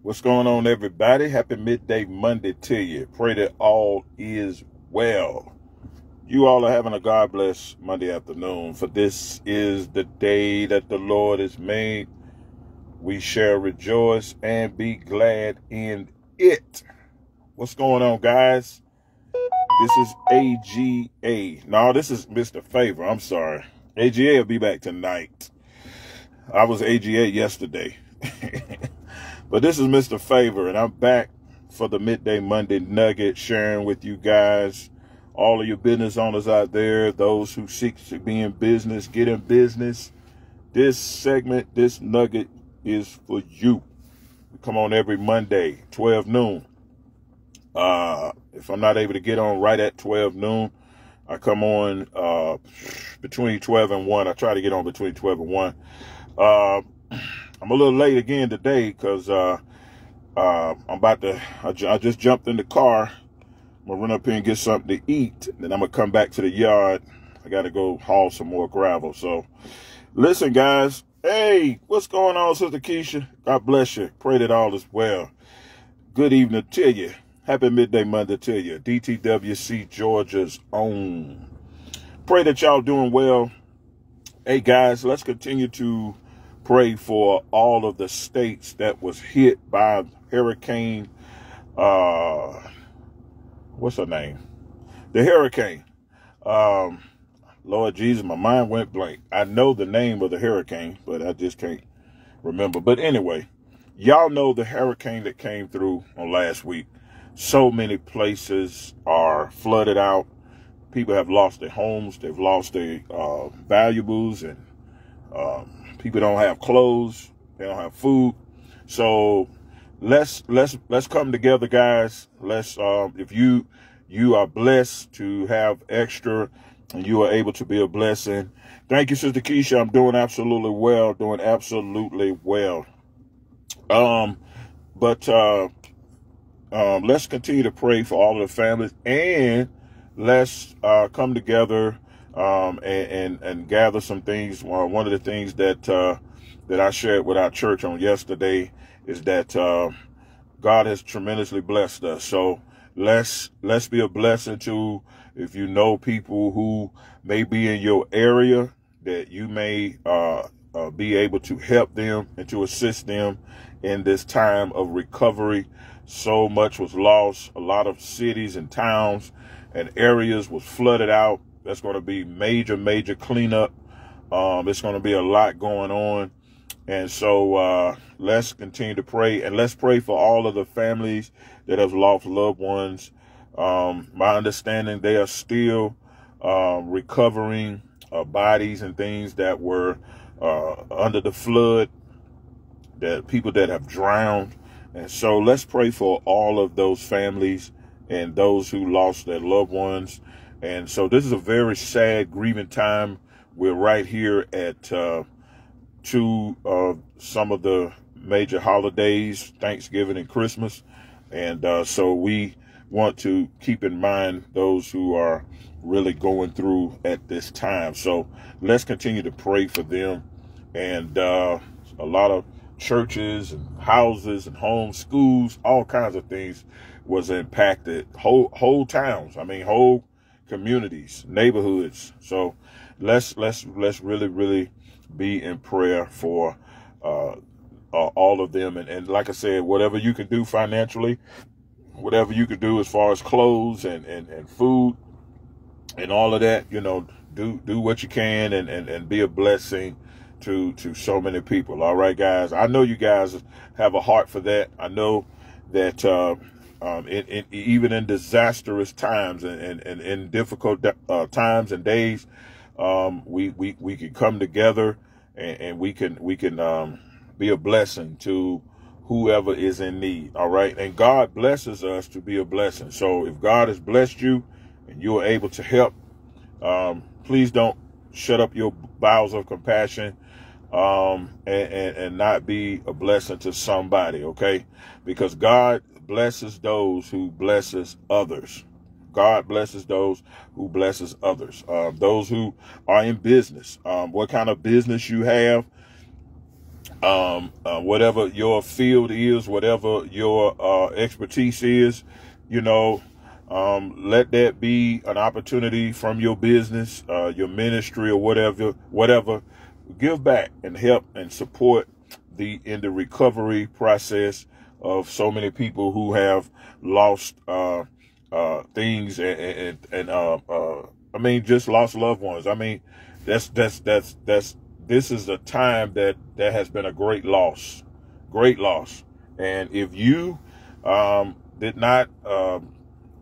What's going on, everybody? Happy midday Monday to you. Pray that all is well. You all are having a God bless Monday afternoon, for this is the day that the Lord has made. We shall rejoice and be glad in it. What's going on, guys? This is AGA. No, this is Mr. Favor. I'm sorry. AGA will be back tonight. I was AGA yesterday. but this is Mr. Favor, and I'm back for the Midday Monday Nugget, sharing with you guys, all of your business owners out there, those who seek to be in business, get in business. This segment, this nugget is for you. We come on every Monday, 12 noon. Uh, if I'm not able to get on right at 12 noon, I come on uh, between 12 and 1. I try to get on between 12 and 1. Uh, I'm a little late again today because uh, uh, I'm about to, I, I, just jumped in the car. I'm to run up here and get something to eat. Then I'm to come back to the yard. I got to go haul some more gravel. So listen, guys. Hey, what's going on, Sister Keisha? God bless you. Pray that all is well. Good evening to you. Happy midday Monday to you. DTWC Georgia's own. Pray that y'all doing well. Hey guys, let's continue to pray for all of the states that was hit by hurricane uh what's her name? The hurricane. Um lord jesus my mind went blank. I know the name of the hurricane but i just can't remember. But anyway y'all know the hurricane that came through on last week. So many places are flooded out. People have lost their homes. They've lost their uh, valuables and um, People don't have clothes. They don't have food. So let's let's let's come together, guys. Let's um, if you you are blessed to have extra and you are able to be a blessing. Thank you, Sister Keisha. I'm doing absolutely well. Doing absolutely well. Um, but uh, um, let's continue to pray for all of the families and let's uh, come together um, and, and, and gather some things. Uh, one of the things that uh, that I shared with our church on yesterday is that uh, God has tremendously blessed us. So let's let's be a blessing to if you know people who may be in your area that you may uh, uh, be able to help them and to assist them in this time of recovery. So much was lost. A lot of cities and towns and areas was flooded out. That's going to be major, major cleanup. Um, it's going to be a lot going on. And so uh, let's continue to pray and let's pray for all of the families that have lost loved ones. Um, my understanding, they are still uh, recovering uh, bodies and things that were uh, under the flood, that people that have drowned. And so let's pray for all of those families and those who lost their loved ones. And so this is a very sad, grieving time. We're right here at uh, two of some of the major holidays, Thanksgiving and Christmas. And uh, so we want to keep in mind those who are really going through at this time. So let's continue to pray for them. And uh, a lot of churches and houses and homes, schools, all kinds of things was impacted. Whole whole towns. I mean, whole communities, neighborhoods. So let's let's let's really really be in prayer for uh, uh, all of them. And, and like I said, whatever you can do financially, whatever you can do as far as clothes and, and, and food and all of that, you know, do do what you can and, and, and be a blessing to to so many people. All right, guys. I know you guys have a heart for that. I know that uh, um, in, in, even in disastrous times and, and, and in difficult uh, times and days, um, we, we, we can come together and, and we can, we can, um, be a blessing to whoever is in need. All right. And God blesses us to be a blessing. So if God has blessed you and you are able to help, um, please don't shut up your bowels of compassion um, and, and, and not be a blessing to somebody, okay? Because God blesses those who blesses others. God blesses those who blesses others. Uh, those who are in business, um, what kind of business you have, um, uh, whatever your field is, whatever your uh, expertise is, you know, um, let that be an opportunity from your business, uh, your ministry, or whatever. Whatever, give back and help and support the in the recovery process of so many people who have lost uh, uh, things and and, and uh, uh, I mean just lost loved ones. I mean that's that's that's that's this is a time that that has been a great loss, great loss. And if you um, did not uh,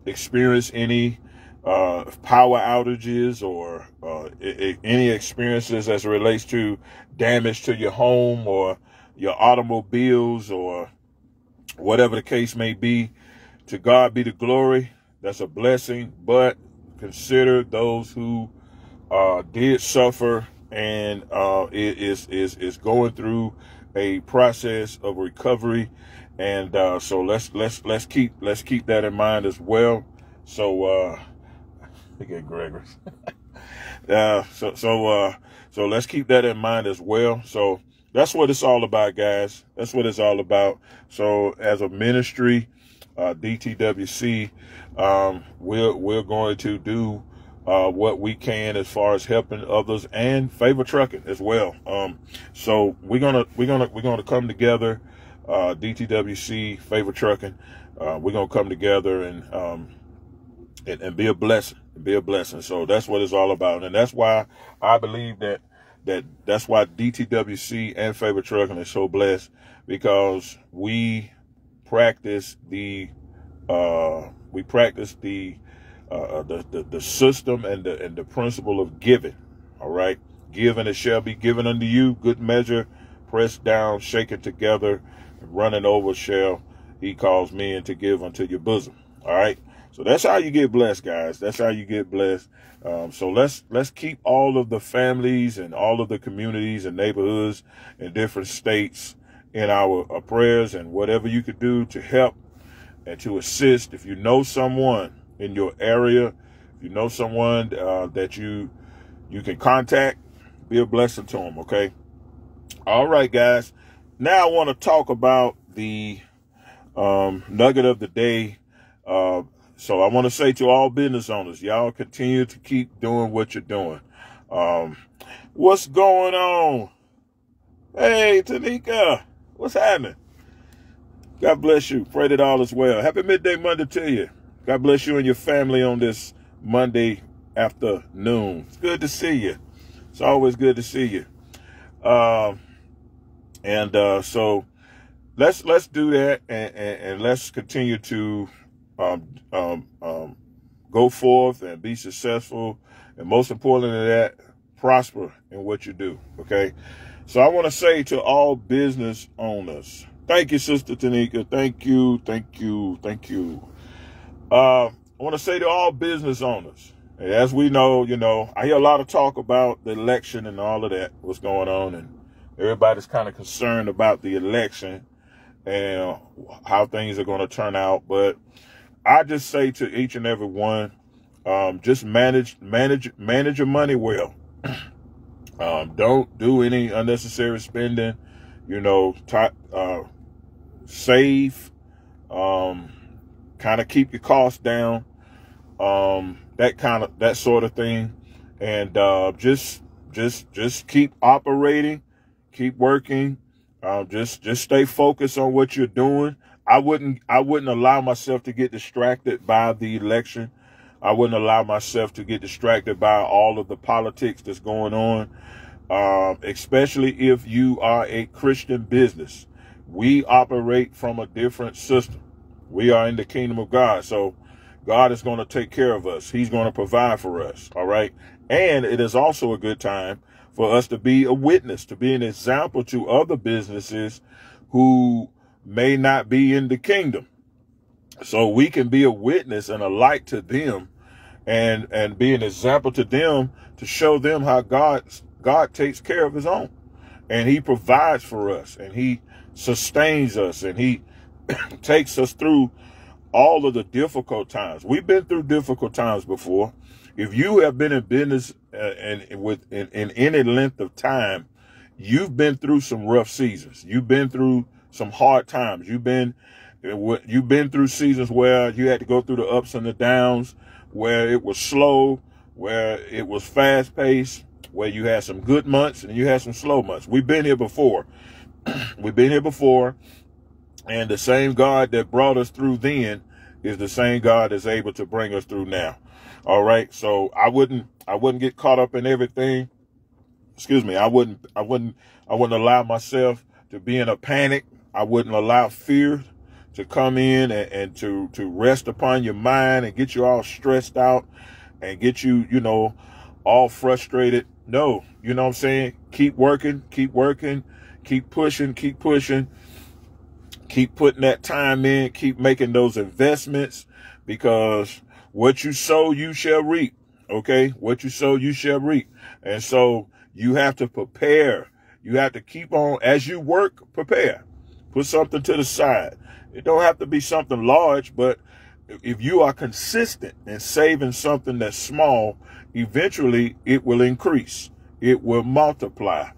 experience any uh, power outages or uh, any experiences as it relates to damage to your home or your automobiles or whatever the case may be, to God be the glory. That's a blessing. But consider those who uh, did suffer and uh, is is is going through a process of recovery, and uh, so let's let's let's keep let's keep that in mind as well. So uh, look at Gregory. uh, so so uh, so let's keep that in mind as well. So that's what it's all about, guys. That's what it's all about. So as a ministry, uh, DTWC, um, we're we're going to do uh, what we can as far as helping others and favor trucking as well. Um, so we're gonna we're gonna we're gonna come together, uh, DTWC favor trucking. Uh, we're gonna come together and um, and, and be a blessing, be a blessing. So that's what it's all about, and that's why I believe that that that's why DTWC and favor trucking is so blessed because we practice the uh, we practice the uh, uh, the, the, the system and the, and the principle of giving. All right. Given it shall be given unto you. Good measure, pressed down, shaken together, running over shall he calls men to give unto your bosom. All right. So that's how you get blessed, guys. That's how you get blessed. Um, so let's let's keep all of the families and all of the communities and neighborhoods in different states in our, our prayers and whatever you could do to help and to assist. If you know someone in your area, if you know someone uh, that you you can contact, be a blessing to them. Okay. All right, guys. Now I want to talk about the um, nugget of the day. Uh, so I want to say to all business owners, y'all continue to keep doing what you're doing. Um, what's going on? Hey, Tanika, what's happening? God bless you. Pray that all is well. Happy midday Monday to you. God bless you and your family on this Monday afternoon. It's good to see you. It's always good to see you. Um, and uh, so let's let's do that and, and, and let's continue to um, um, um, go forth and be successful. And most important than that, prosper in what you do. Okay. So I want to say to all business owners, thank you, Sister Tanika. Thank you, thank you, thank you. Uh, I want to say to all business owners, as we know, you know, I hear a lot of talk about the election and all of that, what's going on, and everybody's kind of concerned about the election and how things are going to turn out. But I just say to each and every one, um, just manage, manage, manage your money well. um, don't do any unnecessary spending. You know, uh, save. Um, kind of keep your costs down, um, that kind of that sort of thing, and uh, just just just keep operating, keep working, uh, just just stay focused on what you're doing. I wouldn't I wouldn't allow myself to get distracted by the election. I wouldn't allow myself to get distracted by all of the politics that's going on, um, especially if you are a Christian business. We operate from a different system. We are in the kingdom of God. So God is going to take care of us. He's going to provide for us. All right. And it is also a good time for us to be a witness, to be an example to other businesses who may not be in the kingdom. So we can be a witness and a light to them and, and be an example to them to show them how God, God takes care of his own and he provides for us and he sustains us and he takes us through all of the difficult times. We've been through difficult times before. If you have been in business uh, and with in, in any length of time, you've been through some rough seasons. You've been through some hard times. You've been eh, you've been through seasons where you had to go through the ups and the downs, where it was slow, where it was fast paced, where you had some good months and you had some slow months. We've been here before. We've been here before. And the same God that brought us through then is the same God that's able to bring us through now. All right. So I wouldn't, I wouldn't get caught up in everything. Excuse me. I wouldn't, I wouldn't, I wouldn't allow myself to be in a panic. I wouldn't allow fear to come in and, and to, to rest upon your mind and get you all stressed out and get you, you know, all frustrated. No, you know what I'm saying? Keep working, keep working, keep pushing, keep pushing, keep putting that time in, keep making those investments because what you sow, you shall reap. Okay. What you sow, you shall reap. And so you have to prepare. You have to keep on as you work, prepare. Put something to the side. It don't have to be something large, but if you are consistent in saving something that's small, eventually it will increase. It will multiply.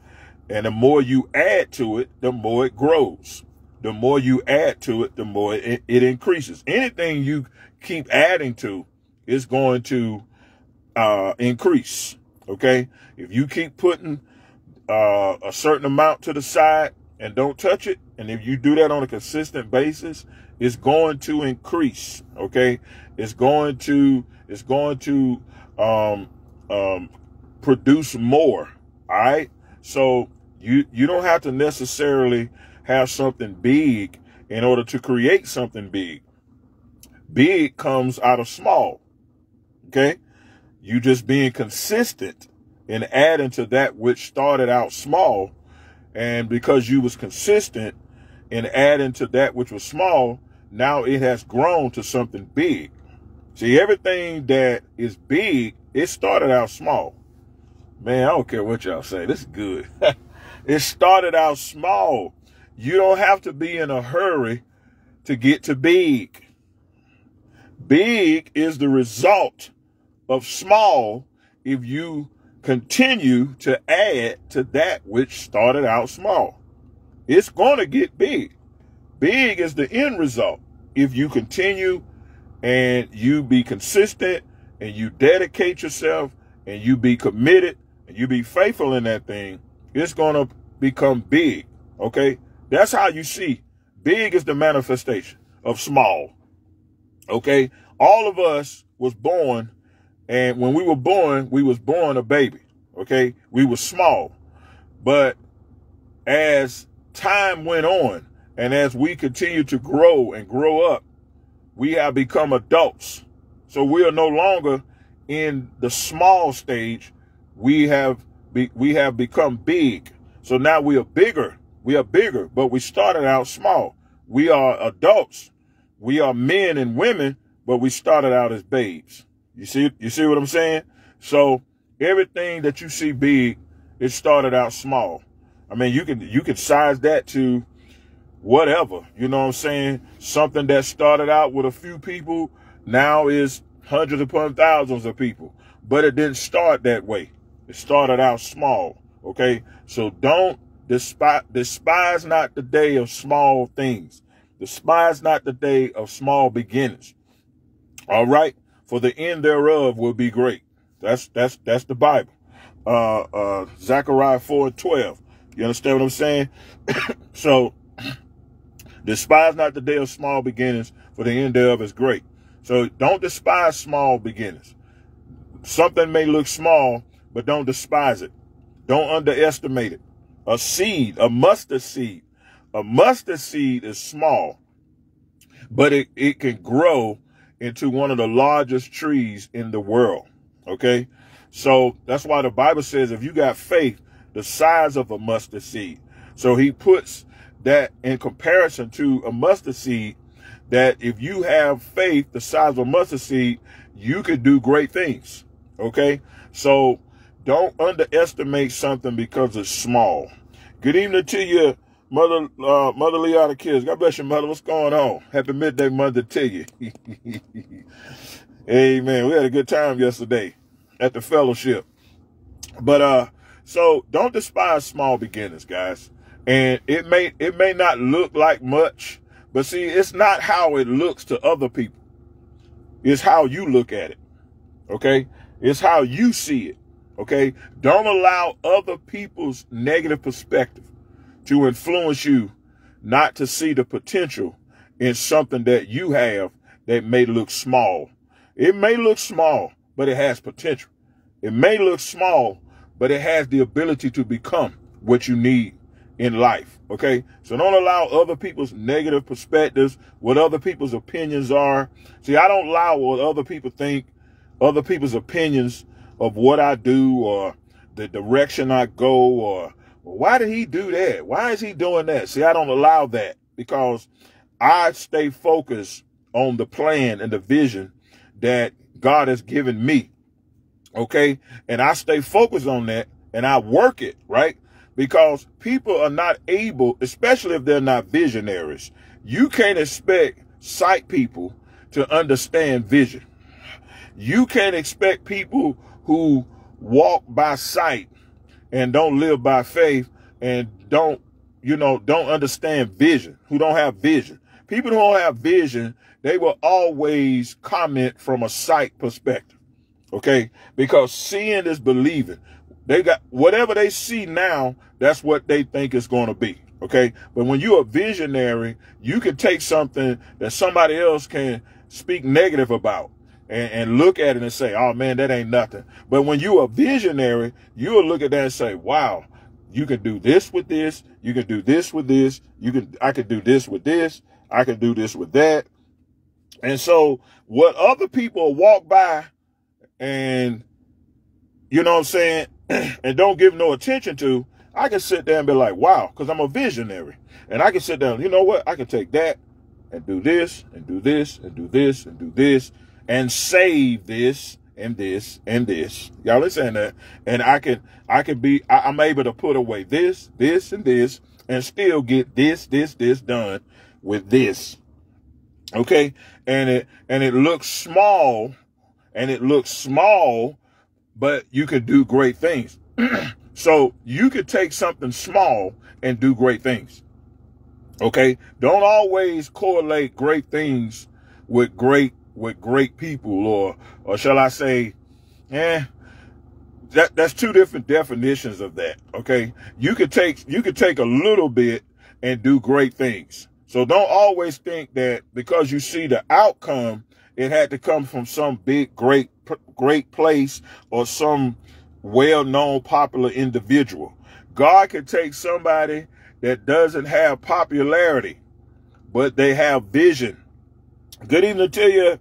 And the more you add to it, the more it grows. The more you add to it, the more it, it increases. Anything you keep adding to is going to uh, increase. Okay. If you keep putting uh, a certain amount to the side, and don't touch it. And if you do that on a consistent basis, it's going to increase. Okay. It's going to, it's going to, um, um, produce more. All right. So you, you don't have to necessarily have something big in order to create something big. Big comes out of small. Okay. You just being consistent and adding to that which started out small and because you was consistent in adding to that which was small, now it has grown to something big. See, everything that is big, it started out small. Man, I don't care what y'all say. This is good. it started out small. You don't have to be in a hurry to get to big. Big is the result of small if you continue to add to that which started out small. It's going to get big. Big is the end result. If you continue and you be consistent and you dedicate yourself and you be committed and you be faithful in that thing, it's going to become big. Okay. That's how you see big is the manifestation of small. Okay. All of us was born and when we were born, we was born a baby. Okay. We were small. But as time went on and as we continue to grow and grow up, we have become adults. So we are no longer in the small stage. We have be, we have become big. So now we are bigger. We are bigger, but we started out small. We are adults. We are men and women, but we started out as babes. You see, you see what I'm saying? So everything that you see big, it started out small. I mean, you can you can size that to whatever. You know what I'm saying? Something that started out with a few people now is hundreds upon thousands of people. But it didn't start that way. It started out small. Okay. So don't despise, despise not the day of small things. Despise not the day of small beginnings. All right for the end thereof will be great. That's that's that's the Bible. Uh uh Zechariah 4 and 12. You understand what I'm saying? so despise not the day of small beginnings, for the end thereof is great. So don't despise small beginnings. Something may look small, but don't despise it. Don't underestimate it. A seed, a mustard seed. A mustard seed is small, but it, it can grow into one of the largest trees in the world. Okay. So that's why the Bible says if you got faith the size of a mustard seed. So he puts that in comparison to a mustard seed that if you have faith the size of a mustard seed, you could do great things. Okay. So don't underestimate something because it's small. Good evening to you Mother, uh, Mother Leota Kids. God bless you, Mother. What's going on? Happy midday Mother, to you. Amen. We had a good time yesterday at the fellowship. But, uh, So don't despise small beginnings, guys. And it may it may not look like much, but see, it's not how it looks to other people. It's how you look at it. Okay? It's how you see it. Okay? Don't allow other people's negative perspective to influence you not to see the potential in something that you have that may look small. It may look small, but it has potential. It may look small, but it has the ability to become what you need in life. Okay. So don't allow other people's negative perspectives, what other people's opinions are. See, I don't allow what other people think, other people's opinions of what I do or the direction I go or why did he do that? Why is he doing that? See, I don't allow that because I stay focused on the plan and the vision that God has given me. Okay. And I stay focused on that and I work it, right? Because people are not able, especially if they're not visionaries. You can't expect sight people to understand vision. You can't expect people who walk by sight and don't live by faith and don't, you know, don't understand vision, who don't have vision. People who don't have vision, they will always comment from a sight perspective. Okay. Because seeing is believing. They got whatever they see now, that's what they think it's going to be. Okay. But when you're a visionary, you can take something that somebody else can speak negative about and, and look at it and say, oh man, that ain't nothing. But when you're a visionary, you'll look at that and say, wow, you can do this with this. You can do this with this. You can, I can do this with this. I can do this with that. And so what other people walk by and, you know what I'm saying? and don't give no attention to, I can sit there and be like, wow, because I'm a visionary. And I can sit down, you know what? I can take that and do this and do this and do this and do this and save this and this and this. Y'all listen that. And I can, I can be, I, I'm able to put away this, this, and this, and still get this, this, this done with this. Okay. And it, and it looks small and it looks small but you could do great things. so you could take something small and do great things. Okay. Don't always correlate great things with great, with great people or, or shall I say, eh, that, that's two different definitions of that. Okay. You could take, you could take a little bit and do great things. So don't always think that because you see the outcome, it had to come from some big, great great place or some well-known popular individual. God could take somebody that doesn't have popularity, but they have vision. Good evening to you,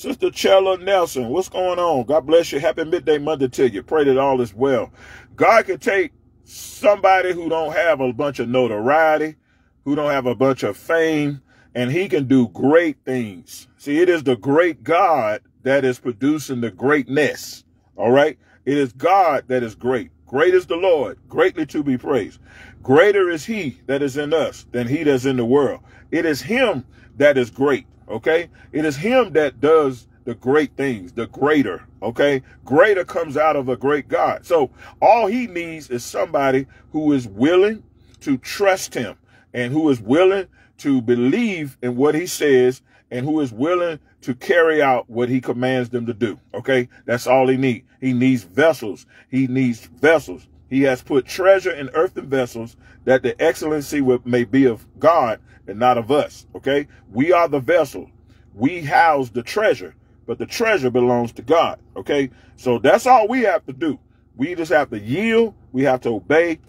Sister Chella Nelson. What's going on? God bless you. Happy midday Monday to you. Pray that all is well. God can take somebody who don't have a bunch of notoriety, who don't have a bunch of fame, and he can do great things. See, it is the great God that is producing the greatness. All right. It is God that is great. Great is the Lord, greatly to be praised. Greater is he that is in us than he that's in the world. It is him that is great. Okay. It is him that does the great things, the greater. Okay. Greater comes out of a great God. So all he needs is somebody who is willing to trust him and who is willing to believe in what he says and who is willing to carry out what he commands them to do. Okay. That's all he needs. He needs vessels. He needs vessels. He has put treasure in earthen vessels that the excellency may be of God and not of us. Okay. We are the vessel. We house the treasure, but the treasure belongs to God. Okay. So that's all we have to do. We just have to yield. We have to obey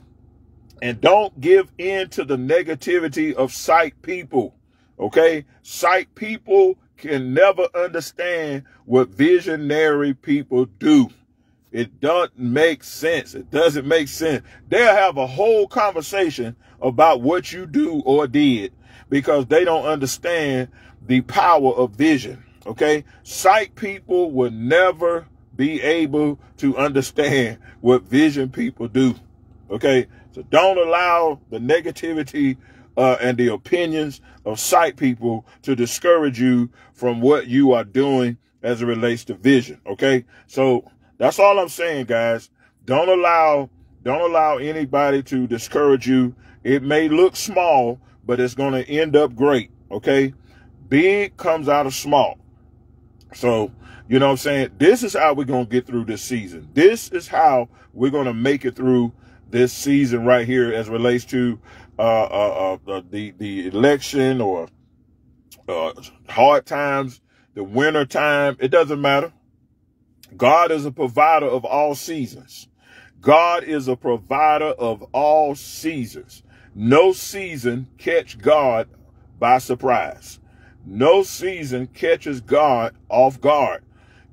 and don't give in to the negativity of sight people. Okay. Sight people can never understand what visionary people do. It doesn't make sense. It doesn't make sense. They'll have a whole conversation about what you do or did because they don't understand the power of vision. Okay. Sight people will never be able to understand what vision people do. Okay. So don't allow the negativity uh, and the opinions of sight people to discourage you from what you are doing as it relates to vision. Okay. So that's all I'm saying, guys. Don't allow Don't allow anybody to discourage you. It may look small, but it's going to end up great. Okay. Big comes out of small. So, you know what I'm saying? This is how we're going to get through this season. This is how we're going to make it through this season right here as relates to uh, uh, uh, the, the election or uh, hard times, the winter time. It doesn't matter. God is a provider of all seasons. God is a provider of all seasons. No season catch God by surprise. No season catches God off guard.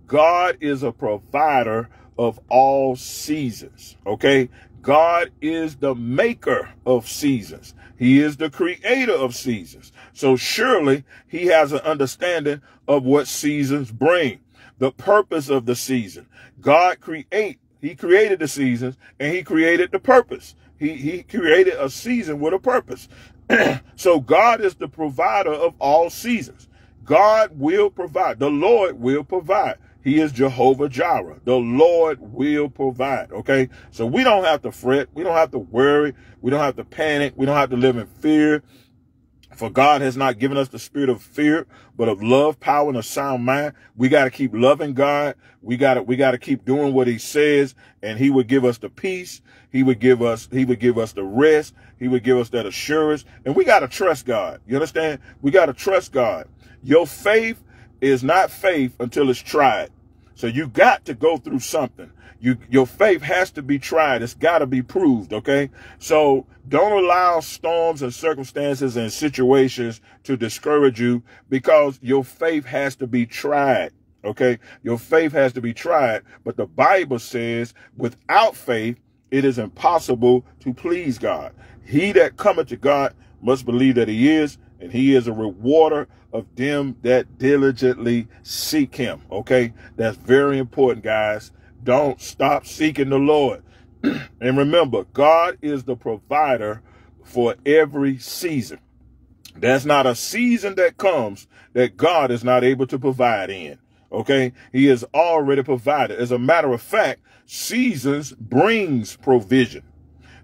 God is a provider of all seasons. Okay. God is the maker of seasons. He is the creator of seasons. So surely he has an understanding of what seasons bring, the purpose of the season. God create, he created the seasons and he created the purpose. He, he created a season with a purpose. so God is the provider of all seasons. God will provide. The Lord will provide. He is Jehovah Jireh. The Lord will provide. Okay. So we don't have to fret. We don't have to worry. We don't have to panic. We don't have to live in fear. For God has not given us the spirit of fear, but of love, power, and a sound mind. We got to keep loving God. We got to, we got to keep doing what he says and he would give us the peace. He would give us, he would give us the rest. He would give us that assurance. And we got to trust God. You understand? We got to trust God. Your faith is not faith until it's tried. So you got to go through something. You, your faith has to be tried. It's got to be proved. Okay. So don't allow storms and circumstances and situations to discourage you because your faith has to be tried. Okay. Your faith has to be tried. But the Bible says without faith, it is impossible to please God. He that cometh to God must believe that he is, and he is a rewarder of them that diligently seek him. Okay. That's very important, guys. Don't stop seeking the Lord. and remember, God is the provider for every season. There's not a season that comes that God is not able to provide in. Okay. He has already provided. As a matter of fact, seasons brings provision.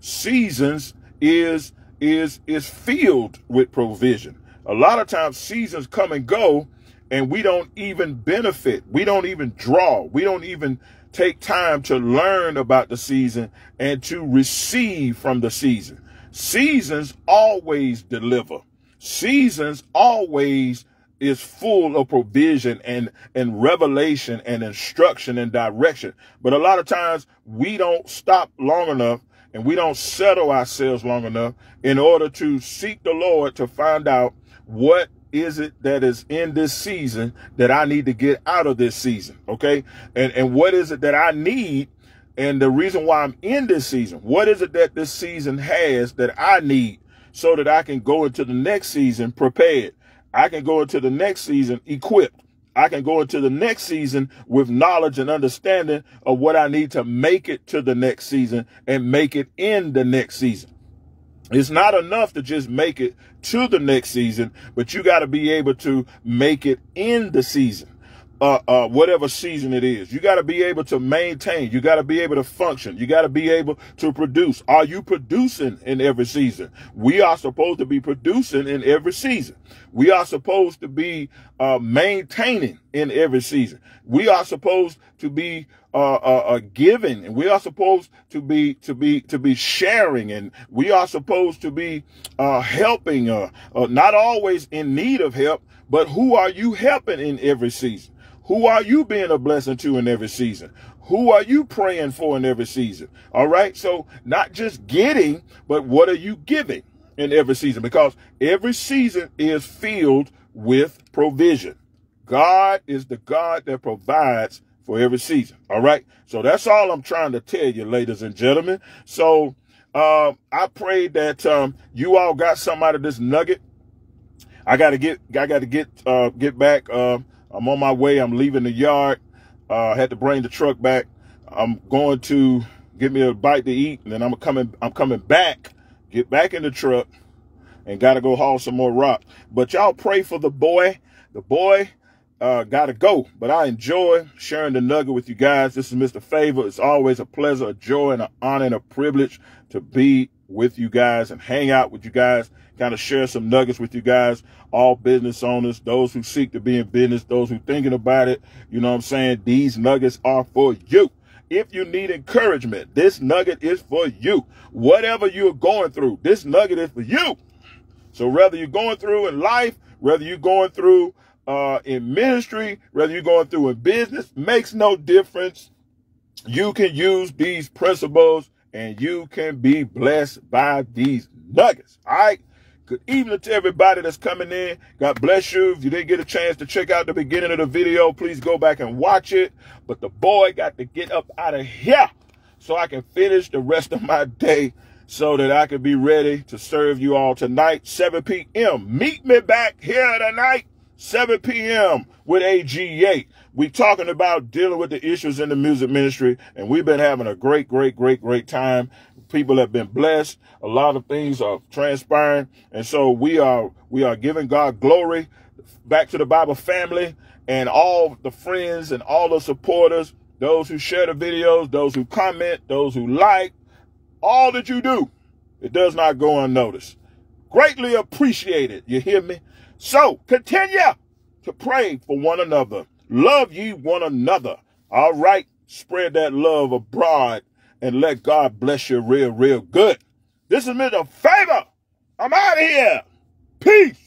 Seasons is, is, is filled with provision. A lot of times seasons come and go and we don't even benefit. We don't even draw. We don't even take time to learn about the season and to receive from the season. Seasons always deliver. Seasons always is full of provision and, and revelation and instruction and direction. But a lot of times we don't stop long enough and we don't settle ourselves long enough in order to seek the Lord to find out what is it that is in this season that I need to get out of this season? Okay. And, and what is it that I need? And the reason why I'm in this season, what is it that this season has that I need so that I can go into the next season prepared? I can go into the next season equipped. I can go into the next season with knowledge and understanding of what I need to make it to the next season and make it in the next season. It's not enough to just make it to the next season, but you got to be able to make it in the season. Uh, uh, whatever season it is. You got to be able to maintain. You got to be able to function. You got to be able to produce. Are you producing in every season? We are supposed to be producing in every season. We are supposed to be uh, maintaining in every season. We are supposed to be uh, uh, uh, giving, and we are supposed to be to be to be sharing, and we are supposed to be uh, helping. Uh, uh, not always in need of help, but who are you helping in every season? Who are you being a blessing to in every season? Who are you praying for in every season? All right. So not just getting, but what are you giving in every season? Because every season is filled with provision. God is the God that provides for every season. All right. So that's all I'm trying to tell you, ladies and gentlemen. So uh, I pray that um, you all got some out of this nugget. I gotta get I gotta get uh, get back. Uh, I'm on my way. I'm leaving the yard. Uh, I had to bring the truck back. I'm going to get me a bite to eat, and then I'm coming. I'm coming back. Get back in the truck, and gotta go haul some more rock. But y'all pray for the boy. The boy uh, gotta go, but I enjoy sharing the nugget with you guys. This is Mr. Favor. It's always a pleasure, a joy, and an honor and a privilege to be with you guys and hang out with you guys, kind of share some nuggets with you guys, all business owners, those who seek to be in business, those who thinking about it. You know what I'm saying? These nuggets are for you. If you need encouragement, this nugget is for you. Whatever you're going through, this nugget is for you. So whether you're going through in life, whether you're going through uh, in ministry, whether you're going through in business, makes no difference. You can use these principles and you can be blessed by these nuggets. All right. Good evening to everybody that's coming in. God bless you. If you didn't get a chance to check out the beginning of the video, please go back and watch it. But the boy got to get up out of here so I can finish the rest of my day so that I can be ready to serve you all tonight, 7 p.m. Meet me back here tonight, 7 p.m. with AG8. We talking about dealing with the issues in the music ministry, and we've been having a great, great, great, great time. People have been blessed. A lot of things are transpiring, and so we are we are giving God glory. Back to the Bible family and all the friends and all the supporters, those who share the videos, those who comment, those who like, all that you do, it does not go unnoticed. Greatly appreciated. You hear me? So continue to pray for one another. Love ye one another. All right. Spread that love abroad and let God bless you real, real good. This is Mr. Favor. I'm out of here. Peace.